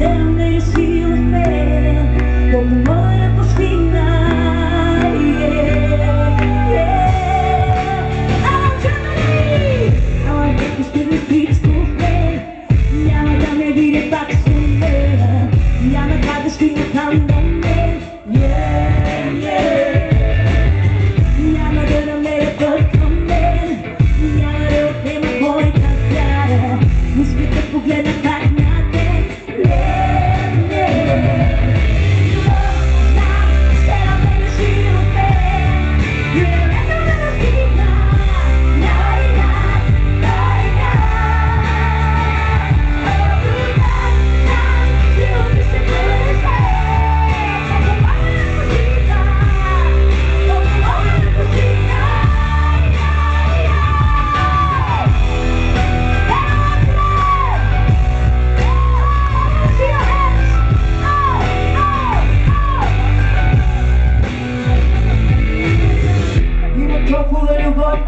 темний сіл вперед, по море пошли.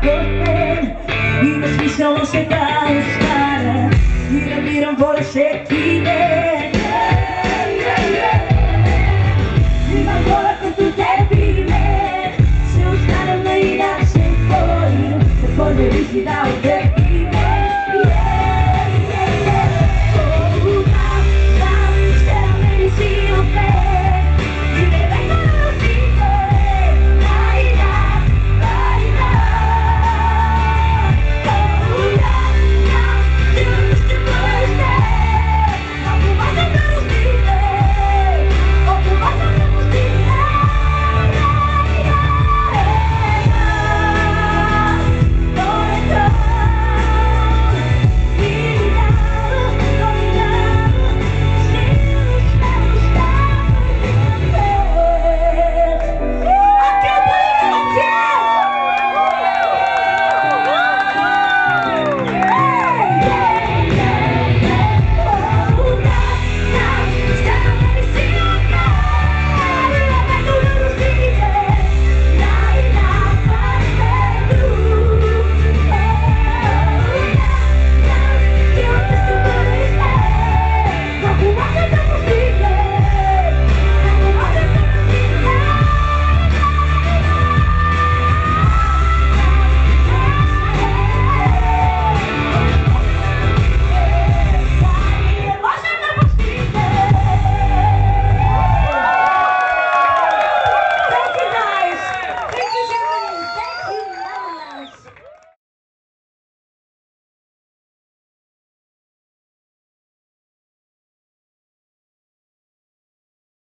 correr Y los que son sentados para Y lo miran por ese quite Y van por la cultura de vive Se buscaron la vida, se Se fue de visita o usted